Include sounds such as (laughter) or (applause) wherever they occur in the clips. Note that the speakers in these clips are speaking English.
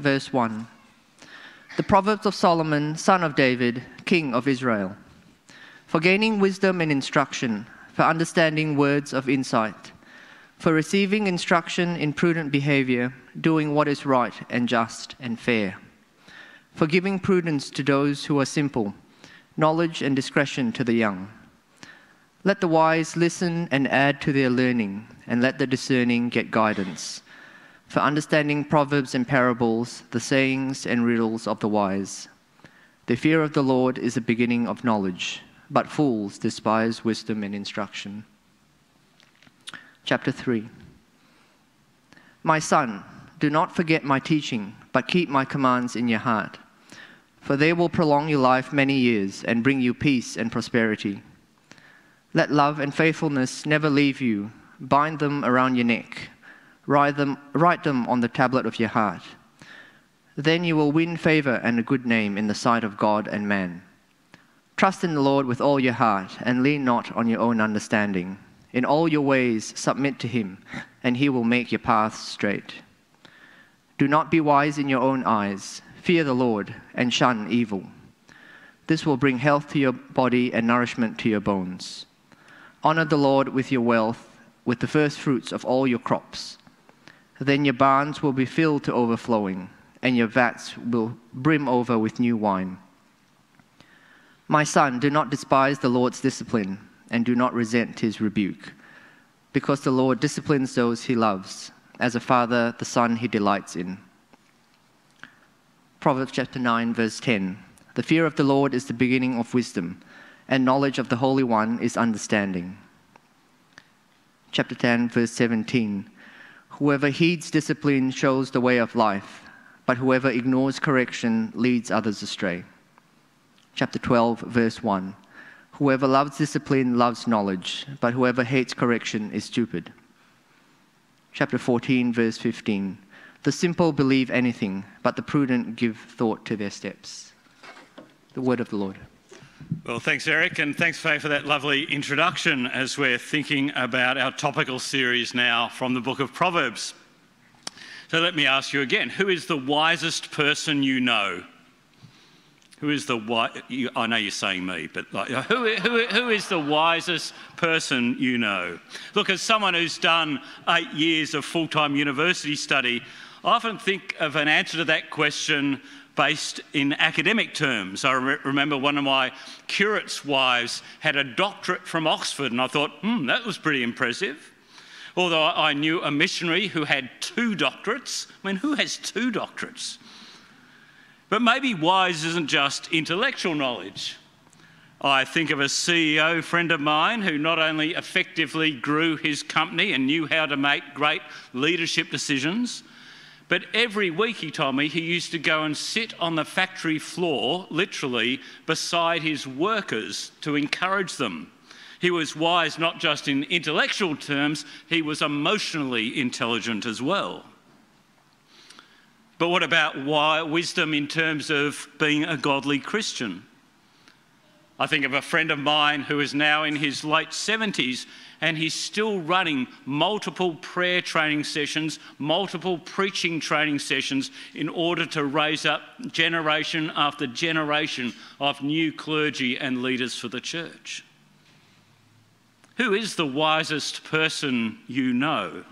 verse 1. The Proverbs of Solomon, son of David, king of Israel. For gaining wisdom and instruction, for understanding words of insight, for receiving instruction in prudent behavior, doing what is right and just and fair, for giving prudence to those who are simple, knowledge and discretion to the young. Let the wise listen and add to their learning, and let the discerning get guidance. For understanding proverbs and parables, the sayings and riddles of the wise. The fear of the Lord is the beginning of knowledge, but fools despise wisdom and instruction. Chapter 3 My son, do not forget my teaching, but keep my commands in your heart, for they will prolong your life many years and bring you peace and prosperity. Let love and faithfulness never leave you. Bind them around your neck. Write them, write them on the tablet of your heart. Then you will win favor and a good name in the sight of God and man. Trust in the Lord with all your heart and lean not on your own understanding. In all your ways, submit to him, and he will make your paths straight. Do not be wise in your own eyes. Fear the Lord and shun evil. This will bring health to your body and nourishment to your bones. Honor the Lord with your wealth, with the first fruits of all your crops. Then your barns will be filled to overflowing, and your vats will brim over with new wine. My son, do not despise the Lord's discipline, and do not resent his rebuke, because the Lord disciplines those he loves, as a father the son he delights in. Proverbs chapter 9, verse 10 The fear of the Lord is the beginning of wisdom and knowledge of the Holy One is understanding. Chapter 10, verse 17 Whoever heeds discipline shows the way of life, but whoever ignores correction leads others astray. Chapter 12, verse 1 Whoever loves discipline loves knowledge, but whoever hates correction is stupid. Chapter 14, verse 15 The simple believe anything, but the prudent give thought to their steps. The word of the Lord. Well, thanks, Eric, and thanks, Faye, for that lovely introduction as we're thinking about our topical series now from the book of Proverbs. So let me ask you again who is the wisest person you know? Who is the? I know you're saying me, but like, who, who, who is the wisest person you know? Look, as someone who's done eight years of full time university study, I often think of an answer to that question based in academic terms. I re- remember one of my curate's wives had a doctorate from Oxford, and I thought, hmm, that was pretty impressive. Although I knew a missionary who had two doctorates. I mean, who has two doctorates? But maybe wise isn't just intellectual knowledge. I think of a CEO friend of mine who not only effectively grew his company and knew how to make great leadership decisions, but every week, he told me, he used to go and sit on the factory floor, literally, beside his workers to encourage them. He was wise not just in intellectual terms, he was emotionally intelligent as well. But what about wisdom in terms of being a godly Christian? I think of a friend of mine who is now in his late 70s and he's still running multiple prayer training sessions, multiple preaching training sessions in order to raise up generation after generation of new clergy and leaders for the church. Who is the wisest person you know?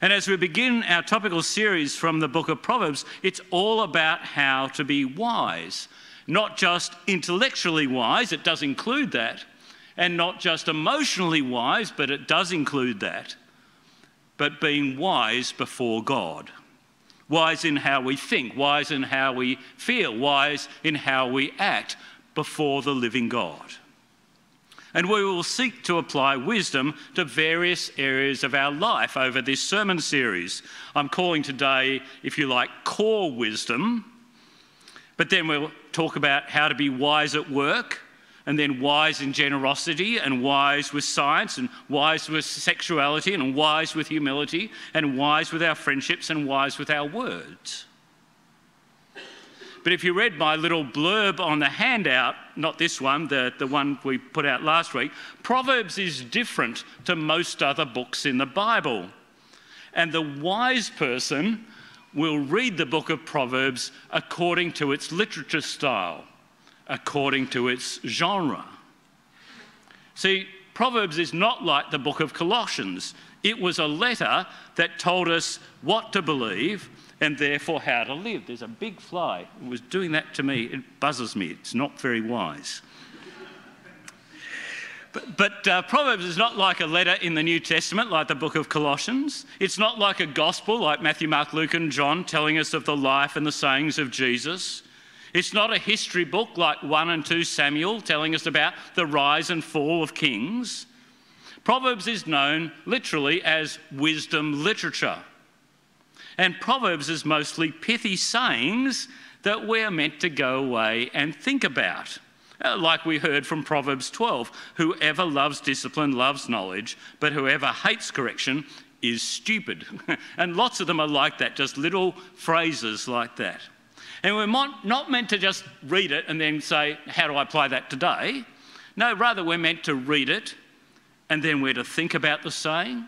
And as we begin our topical series from the book of Proverbs, it's all about how to be wise. Not just intellectually wise, it does include that, and not just emotionally wise, but it does include that, but being wise before God. Wise in how we think, wise in how we feel, wise in how we act before the living God. And we will seek to apply wisdom to various areas of our life over this sermon series. I'm calling today, if you like, core wisdom, but then we'll talk about how to be wise at work, and then wise in generosity, and wise with science, and wise with sexuality, and wise with humility, and wise with our friendships, and wise with our words. But if you read my little blurb on the handout, not this one, the, the one we put out last week, Proverbs is different to most other books in the Bible. And the wise person we'll read the book of Proverbs according to its literature style, according to its genre. See, Proverbs is not like the book of Colossians. It was a letter that told us what to believe and therefore how to live. There's a big fly. It was doing that to me. It buzzes me. It's not very wise. But, but uh, Proverbs is not like a letter in the New Testament, like the book of Colossians. It's not like a gospel, like Matthew, Mark, Luke, and John, telling us of the life and the sayings of Jesus. It's not a history book like 1 and 2 Samuel, telling us about the rise and fall of kings. Proverbs is known literally as wisdom literature. And Proverbs is mostly pithy sayings that we're meant to go away and think about. Uh, like we heard from Proverbs 12 whoever loves discipline loves knowledge, but whoever hates correction is stupid. (laughs) and lots of them are like that, just little phrases like that. And we're not meant to just read it and then say, How do I apply that today? No, rather, we're meant to read it and then we're to think about the saying,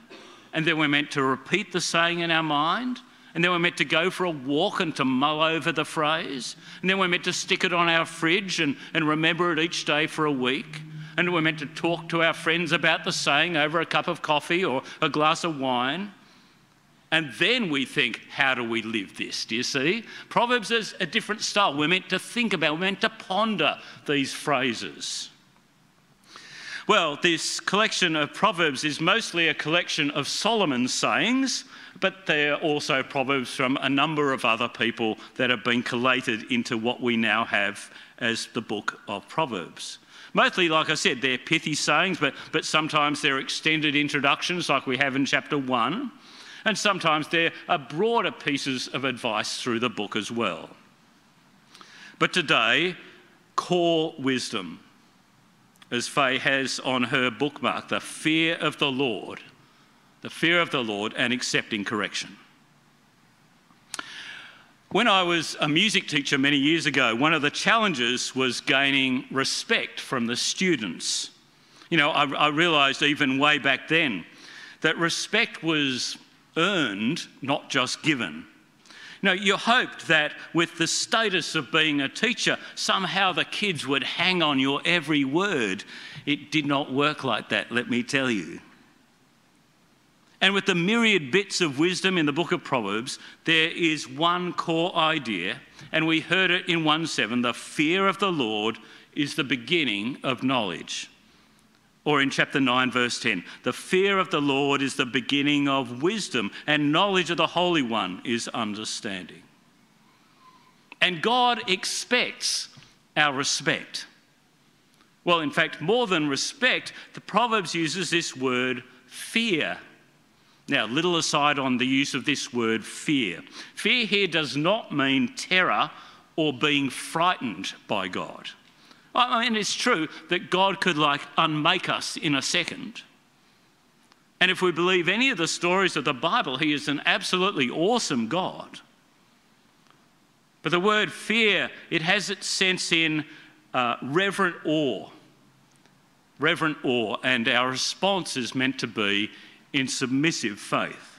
and then we're meant to repeat the saying in our mind, and then we're meant to go for a walk and to mull over the phrase. And then we're meant to stick it on our fridge and, and remember it each day for a week. And we're meant to talk to our friends about the saying over a cup of coffee or a glass of wine. And then we think, how do we live this? Do you see? Proverbs is a different style. We're meant to think about, we're meant to ponder these phrases. Well, this collection of Proverbs is mostly a collection of Solomon's sayings, but they're also proverbs from a number of other people that have been collated into what we now have as the book of Proverbs. Mostly, like I said, they're pithy sayings, but, but sometimes they're extended introductions, like we have in chapter 1. And sometimes there are broader pieces of advice through the book as well. But today, core wisdom, as Faye has on her bookmark, the fear of the Lord the fear of the Lord, and accepting correction. When I was a music teacher many years ago, one of the challenges was gaining respect from the students. You know, I, I realised even way back then that respect was earned, not just given. Know, you hoped that with the status of being a teacher, somehow the kids would hang on your every word. It did not work like that, let me tell you. And with the myriad bits of wisdom in the book of Proverbs, there is one core idea, and we heard it in 1 7 the fear of the Lord is the beginning of knowledge. Or in chapter 9, verse 10, the fear of the Lord is the beginning of wisdom, and knowledge of the Holy One is understanding. And God expects our respect. Well, in fact, more than respect, the Proverbs uses this word fear now, little aside on the use of this word fear. Fear here does not mean terror or being frightened by God. I mean, it's true that God could like unmake us in a second. And if we believe any of the stories of the Bible, He is an absolutely awesome God. But the word fear, it has its sense in uh, reverent awe. Reverent awe, and our response is meant to be in submissive faith.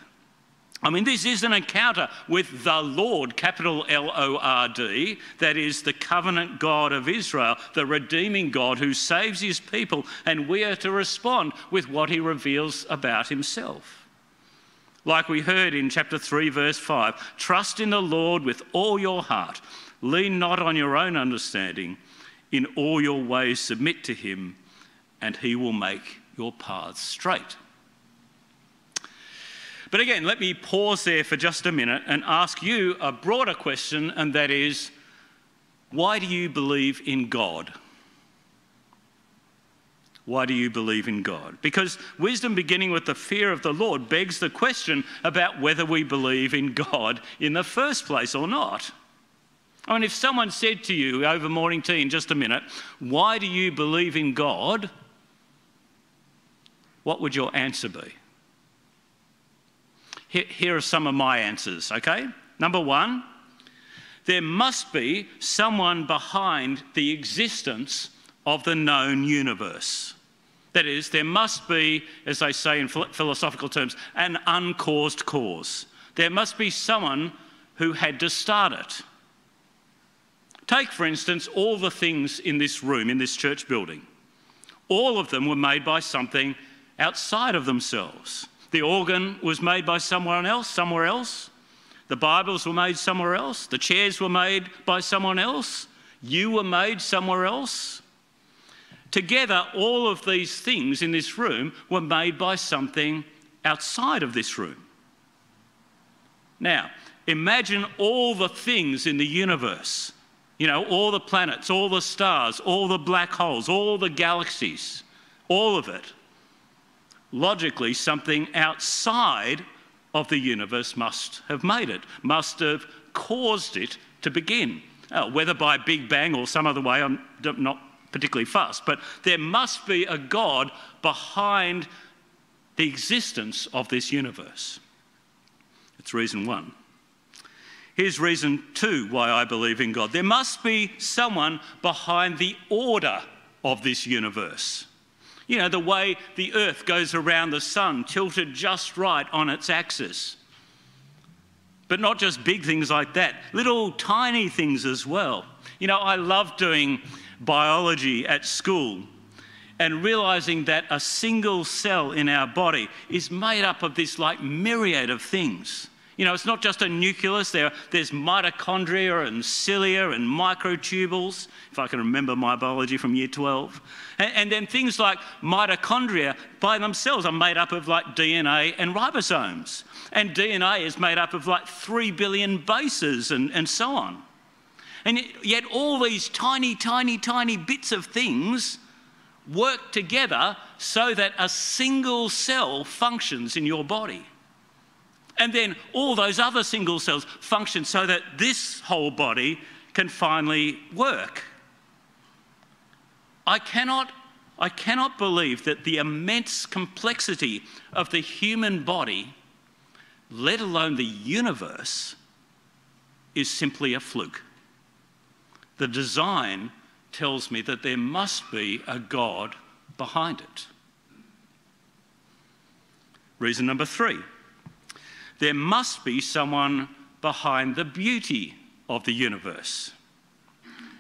I mean, this is an encounter with the Lord, capital L O R D, that is the covenant God of Israel, the redeeming God who saves his people, and we are to respond with what he reveals about himself. Like we heard in chapter 3, verse 5 trust in the Lord with all your heart, lean not on your own understanding, in all your ways submit to him, and he will make your paths straight. But again, let me pause there for just a minute and ask you a broader question, and that is why do you believe in God? Why do you believe in God? Because wisdom beginning with the fear of the Lord begs the question about whether we believe in God in the first place or not. I mean, if someone said to you over morning tea in just a minute, why do you believe in God? What would your answer be? Here are some of my answers, okay? Number one, there must be someone behind the existence of the known universe. That is, there must be, as they say in philosophical terms, an uncaused cause. There must be someone who had to start it. Take, for instance, all the things in this room, in this church building. All of them were made by something outside of themselves. The organ was made by someone else, somewhere else. The Bibles were made somewhere else. The chairs were made by someone else. You were made somewhere else. Together, all of these things in this room were made by something outside of this room. Now, imagine all the things in the universe you know, all the planets, all the stars, all the black holes, all the galaxies, all of it. Logically, something outside of the universe must have made it, must have caused it to begin. Oh, whether by Big Bang or some other way, I'm not particularly fast, but there must be a God behind the existence of this universe. It's reason one. Here's reason two why I believe in God there must be someone behind the order of this universe. You know, the way the earth goes around the sun, tilted just right on its axis. But not just big things like that, little tiny things as well. You know, I love doing biology at school and realizing that a single cell in our body is made up of this like myriad of things. You know, it's not just a nucleus, there, there's mitochondria and cilia and microtubules, if I can remember my biology from year 12. And, and then things like mitochondria by themselves are made up of like DNA and ribosomes. And DNA is made up of like 3 billion bases and, and so on. And yet, all these tiny, tiny, tiny bits of things work together so that a single cell functions in your body. And then all those other single cells function so that this whole body can finally work. I cannot, I cannot believe that the immense complexity of the human body, let alone the universe, is simply a fluke. The design tells me that there must be a God behind it. Reason number three there must be someone behind the beauty of the universe.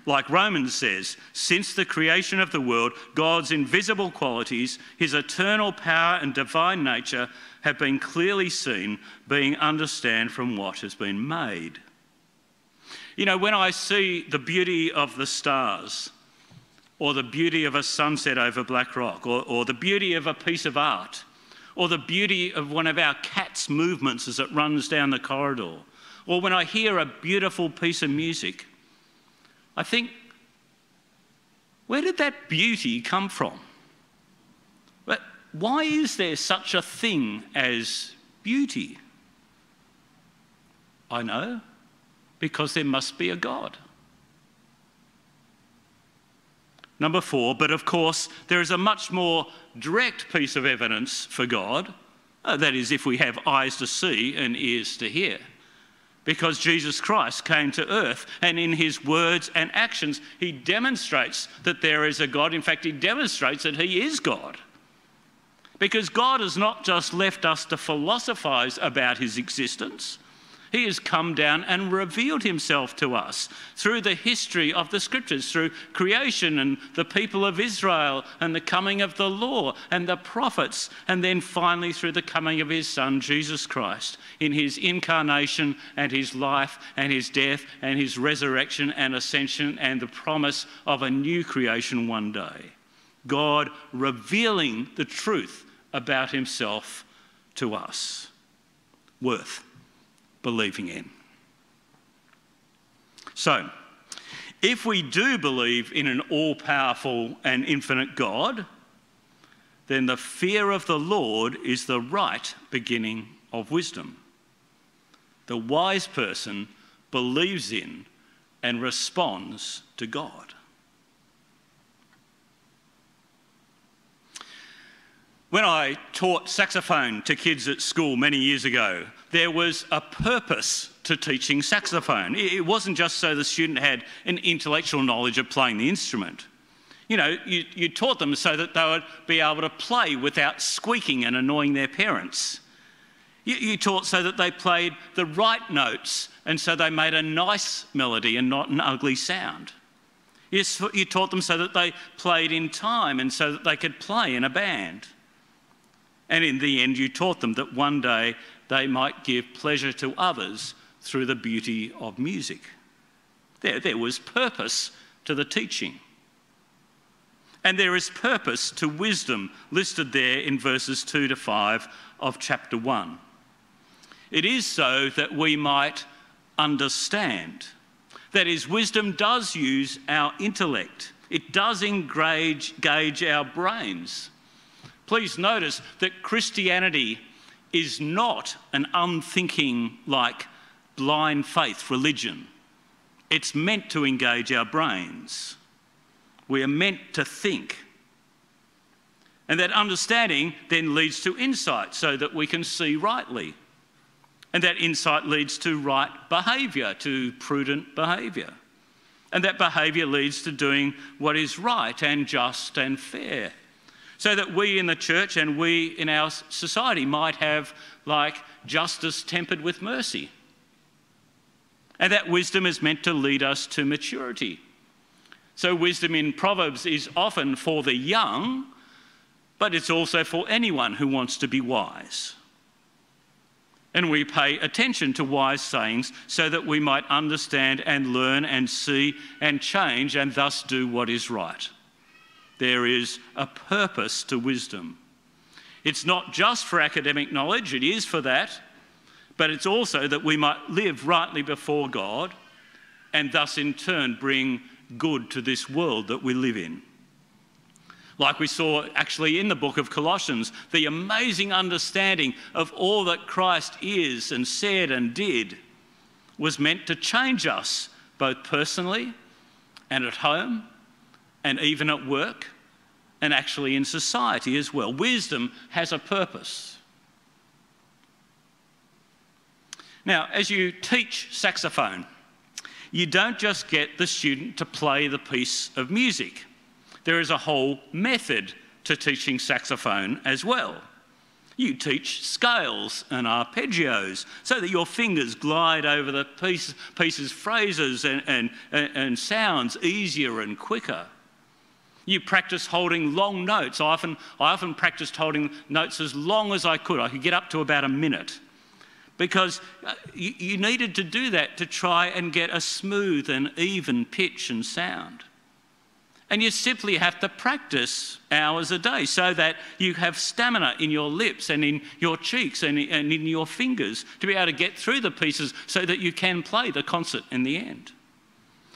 Like Romans says, since the creation of the world, God's invisible qualities, his eternal power and divine nature have been clearly seen, being understood from what has been made. You know, when I see the beauty of the stars, or the beauty of a sunset over Black Rock, or, or the beauty of a piece of art, or the beauty of one of our cat's movements as it runs down the corridor, or when I hear a beautiful piece of music, I think, where did that beauty come from? But why is there such a thing as beauty? I know, because there must be a God. Number four, but of course, there is a much more direct piece of evidence for God. Uh, that is, if we have eyes to see and ears to hear. Because Jesus Christ came to earth and in his words and actions, he demonstrates that there is a God. In fact, he demonstrates that he is God. Because God has not just left us to philosophize about his existence, he has come down and revealed himself to us through the history of the scriptures, through creation and the people of Israel and the coming of the law and the prophets, and then finally through the coming of his son, Jesus Christ, in his incarnation and his life and his death and his resurrection and ascension and the promise of a new creation one day. God revealing the truth about himself to us. Worth believing in. So, if we do believe in an all powerful and infinite God, then the fear of the Lord is the right beginning of wisdom. The wise person believes in and responds to God. When I taught saxophone to kids at school many years ago, there was a purpose to teaching saxophone. It wasn't just so the student had an intellectual knowledge of playing the instrument. You know, you, you taught them so that they would be able to play without squeaking and annoying their parents. You, you taught so that they played the right notes and so they made a nice melody and not an ugly sound. You, you taught them so that they played in time and so that they could play in a band. And in the end, you taught them that one day they might give pleasure to others through the beauty of music. There, there was purpose to the teaching. And there is purpose to wisdom listed there in verses 2 to 5 of chapter 1. It is so that we might understand. That is, wisdom does use our intellect, it does engage, engage our brains. Please notice that Christianity is not an unthinking, like blind faith religion. It's meant to engage our brains. We are meant to think. And that understanding then leads to insight so that we can see rightly. And that insight leads to right behaviour, to prudent behaviour. And that behaviour leads to doing what is right and just and fair. So that we in the church and we in our society might have like justice tempered with mercy. And that wisdom is meant to lead us to maturity. So, wisdom in Proverbs is often for the young, but it's also for anyone who wants to be wise and we pay attention to wise sayings so that we might understand and learn and see and change and thus do what is right. There is a purpose to wisdom. It's not just for academic knowledge, it is for that, but it's also that we might live rightly before God and thus in turn bring good to this world that we live in like we saw actually in the book of Colossians, the amazing understanding of all that Christ is and said and did was meant to change us both personally and at home and even at work and actually in society as well. Wisdom has a purpose. Now, as you teach saxophone, you don't just get the student to play the piece of music there is a whole method to teaching saxophone as well. You teach scales and arpeggios so that your fingers glide over the piece, pieces, phrases, and, and, and sounds easier and quicker. You practice holding long notes. I often, I often practiced holding notes as long as I could. I could get up to about a minute because uh, you, you needed to do that to try and get a smooth and even pitch and sound. And you simply have to practice hours a day so that you have stamina in your lips and in your cheeks and in your fingers to be able to get through the pieces so that you can play the concert in the end.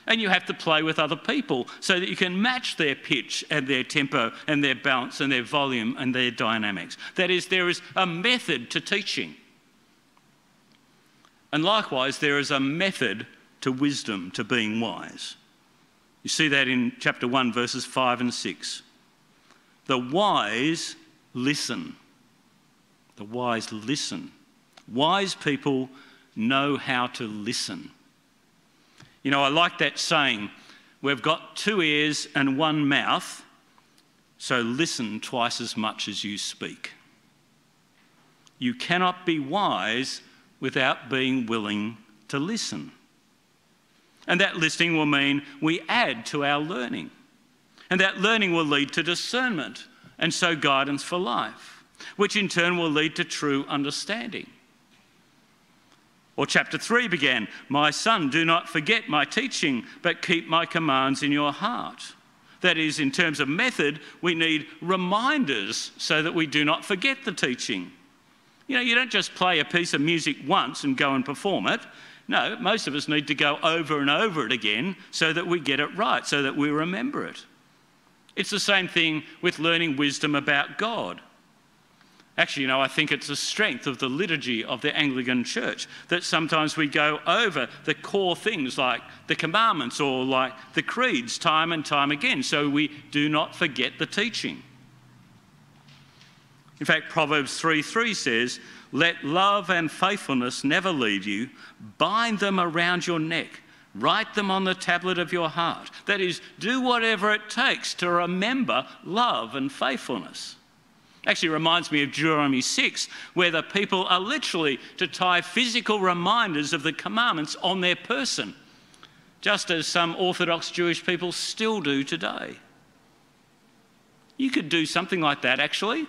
And you have to play with other people so that you can match their pitch and their tempo and their bounce and their volume and their dynamics. That is, there is a method to teaching. And likewise, there is a method to wisdom, to being wise. You see that in chapter 1, verses 5 and 6. The wise listen. The wise listen. Wise people know how to listen. You know, I like that saying we've got two ears and one mouth, so listen twice as much as you speak. You cannot be wise without being willing to listen. And that listening will mean we add to our learning. And that learning will lead to discernment and so guidance for life, which in turn will lead to true understanding. Or chapter 3 began My son, do not forget my teaching, but keep my commands in your heart. That is, in terms of method, we need reminders so that we do not forget the teaching. You know, you don't just play a piece of music once and go and perform it. No, most of us need to go over and over it again so that we get it right, so that we remember it. It's the same thing with learning wisdom about God. Actually, you know, I think it's a strength of the liturgy of the Anglican Church that sometimes we go over the core things like the commandments or like the creeds time and time again so we do not forget the teaching. In fact, Proverbs 3 3 says, let love and faithfulness never leave you. Bind them around your neck. Write them on the tablet of your heart. That is, do whatever it takes to remember love and faithfulness. Actually, reminds me of Deuteronomy 6, where the people are literally to tie physical reminders of the commandments on their person, just as some Orthodox Jewish people still do today. You could do something like that, actually.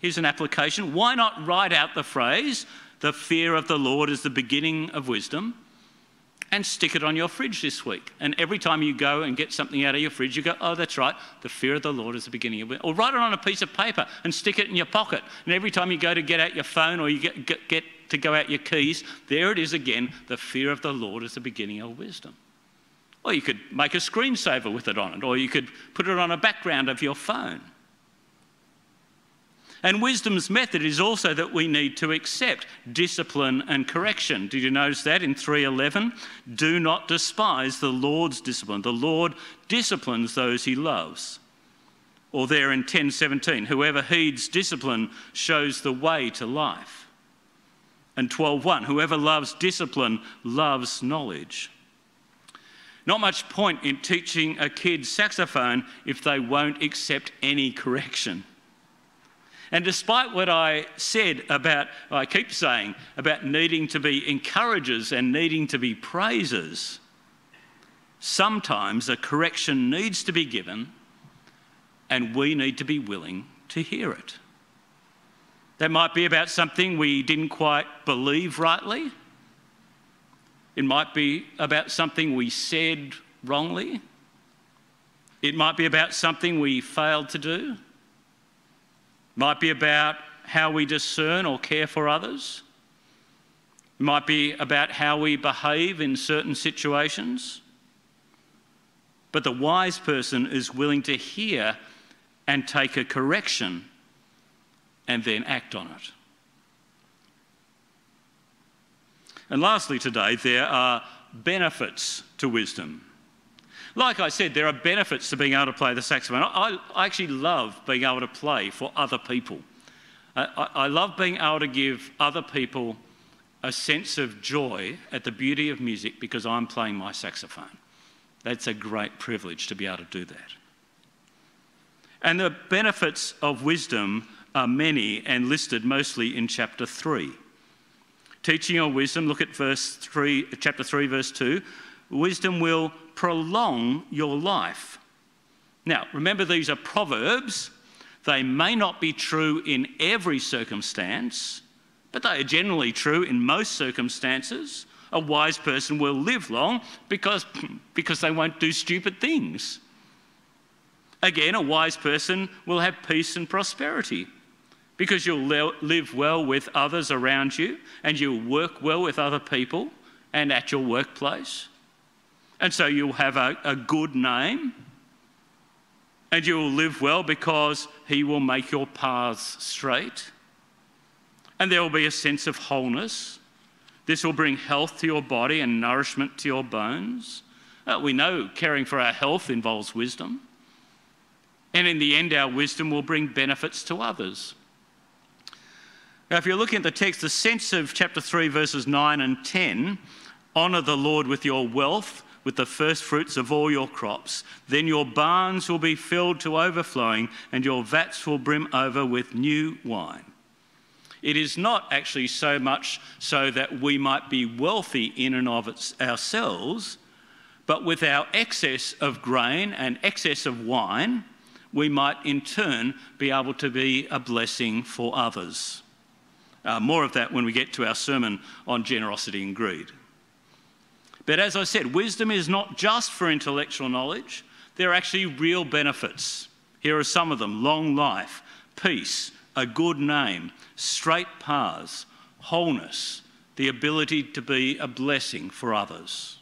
Here's an application. Why not write out the phrase, the fear of the Lord is the beginning of wisdom? And stick it on your fridge this week. And every time you go and get something out of your fridge, you go, oh, that's right, the fear of the Lord is the beginning of it. Or write it on a piece of paper and stick it in your pocket. And every time you go to get out your phone or you get, get, get to go out your keys, there it is again, the fear of the Lord is the beginning of wisdom. Or you could make a screensaver with it on it, or you could put it on a background of your phone. And wisdom's method is also that we need to accept discipline and correction. Did you notice that in 3:11? Do not despise the Lord's discipline. The Lord disciplines those he loves. Or there in 10:17, whoever heeds discipline shows the way to life. And 12:1, whoever loves discipline loves knowledge. Not much point in teaching a kid saxophone if they won't accept any correction. And despite what I said about, I keep saying, about needing to be encouragers and needing to be praisers, sometimes a correction needs to be given and we need to be willing to hear it. That might be about something we didn't quite believe rightly. It might be about something we said wrongly. It might be about something we failed to do. Might be about how we discern or care for others. It might be about how we behave in certain situations. But the wise person is willing to hear and take a correction and then act on it. And lastly, today, there are benefits to wisdom. Like I said, there are benefits to being able to play the saxophone. I, I actually love being able to play for other people. I, I love being able to give other people a sense of joy at the beauty of music because I'm playing my saxophone. That's a great privilege to be able to do that. And the benefits of wisdom are many and listed mostly in chapter 3. Teaching of wisdom, look at verse 3, chapter 3, verse 2. Wisdom will prolong your life. Now, remember, these are proverbs. They may not be true in every circumstance, but they are generally true in most circumstances. A wise person will live long because, (clears throat) because they won't do stupid things. Again, a wise person will have peace and prosperity because you'll live well with others around you and you'll work well with other people and at your workplace. And so you'll have a, a good name and you will live well because He will make your paths straight. And there will be a sense of wholeness. This will bring health to your body and nourishment to your bones. Uh, we know caring for our health involves wisdom. And in the end, our wisdom will bring benefits to others. Now, if you're looking at the text, the sense of chapter 3, verses 9 and 10 honour the Lord with your wealth with the first fruits of all your crops. Then your barns will be filled to overflowing, and your vats will brim over with new wine. It is not actually so much so that we might be wealthy in and of ourselves, but with our excess of grain and excess of wine, we might in turn be able to be a blessing for others. Uh, more of that when we get to our sermon on generosity and greed. But as I said, wisdom is not just for intellectual knowledge, there are actually real benefits. Here are some of them long life, peace, a good name, straight paths, wholeness, the ability to be a blessing for others.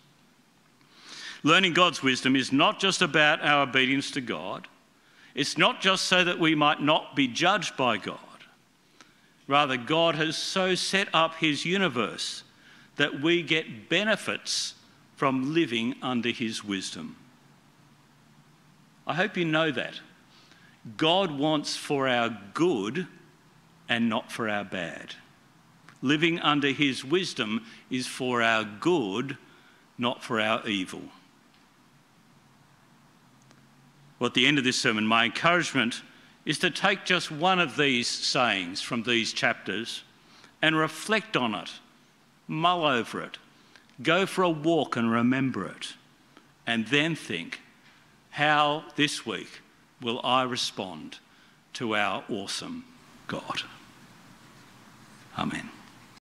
Learning God's wisdom is not just about our obedience to God, it's not just so that we might not be judged by God. Rather, God has so set up his universe that we get benefits from living under his wisdom. I hope you know that. God wants for our good and not for our bad. Living under his wisdom is for our good, not for our evil. Well, at the end of this sermon, my encouragement is to take just one of these sayings from these chapters and reflect on it, mull over it, go for a walk and remember it, and then think, how this week will I respond to our awesome God? Amen.